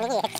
Ciao, arrivederci.